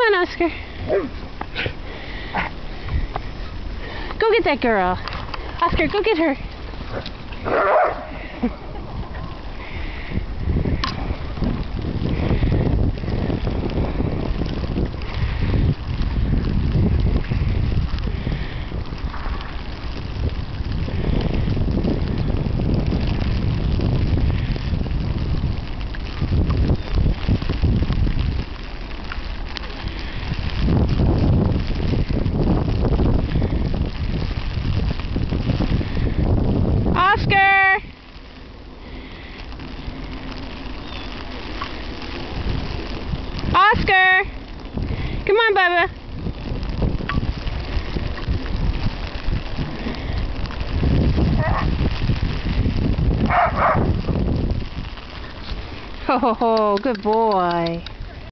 Come on, Oscar. Go get that girl. Oscar, go get her. Oscar! Oscar! Come on, Bubba. Oh, good boy.